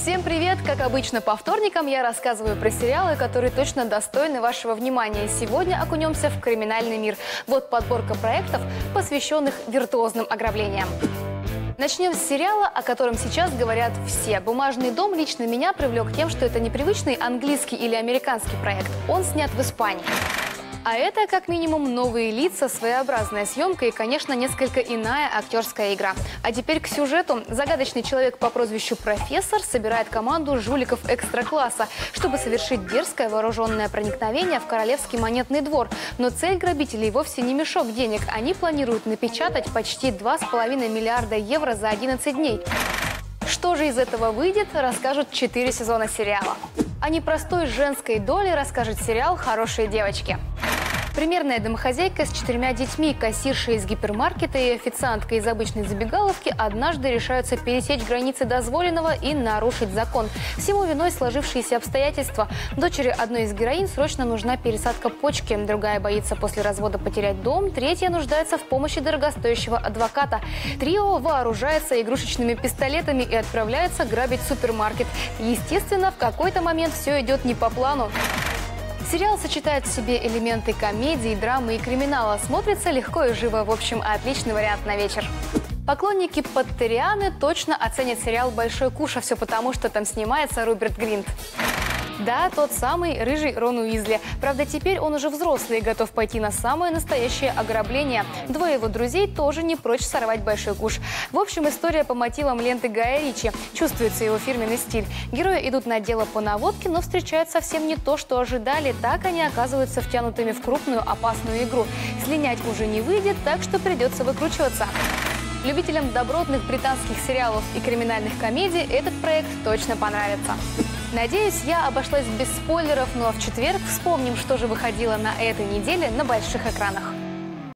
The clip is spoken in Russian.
Всем привет! Как обычно, по вторникам я рассказываю про сериалы, которые точно достойны вашего внимания. Сегодня окунемся в криминальный мир. Вот подборка проектов, посвященных виртуозным ограблениям. Начнем с сериала, о котором сейчас говорят все. «Бумажный дом» лично меня привлек тем, что это непривычный английский или американский проект. Он снят в Испании. А это, как минимум, новые лица, своеобразная съемка и, конечно, несколько иная актерская игра. А теперь к сюжету. Загадочный человек по прозвищу Профессор собирает команду жуликов экстра-класса, чтобы совершить дерзкое вооруженное проникновение в Королевский монетный двор. Но цель грабителей вовсе не мешок денег. Они планируют напечатать почти 2,5 миллиарда евро за 11 дней. Что же из этого выйдет, расскажут 4 сезона сериала. О непростой женской доле расскажет сериал «Хорошие девочки». Примерная домохозяйка с четырьмя детьми, кассирша из гипермаркета и официантка из обычной забегаловки однажды решаются пересечь границы дозволенного и нарушить закон. Всему виной сложившиеся обстоятельства. Дочери одной из героинь срочно нужна пересадка почки, другая боится после развода потерять дом, третья нуждается в помощи дорогостоящего адвоката. Трио вооружается игрушечными пистолетами и отправляется грабить супермаркет. Естественно, в какой-то момент все идет не по плану. Сериал сочетает в себе элементы комедии, драмы и криминала. Смотрится легко и живо. В общем, отличный вариант на вечер. Поклонники Паттерианы точно оценят сериал «Большой куш», а все потому, что там снимается Роберт Гринт. Да, тот самый рыжий Рон Уизли. Правда, теперь он уже взрослый и готов пойти на самое настоящее ограбление. Двое его друзей тоже не прочь сорвать большой куш. В общем, история по мотивам ленты Гая Ричи. Чувствуется его фирменный стиль. Герои идут на дело по наводке, но встречают совсем не то, что ожидали. Так они оказываются втянутыми в крупную опасную игру. Слинять уже не выйдет, так что придется выкручиваться. Любителям добротных британских сериалов и криминальных комедий этот проект точно понравится. Надеюсь, я обошлась без спойлеров, но в четверг вспомним, что же выходило на этой неделе на больших экранах.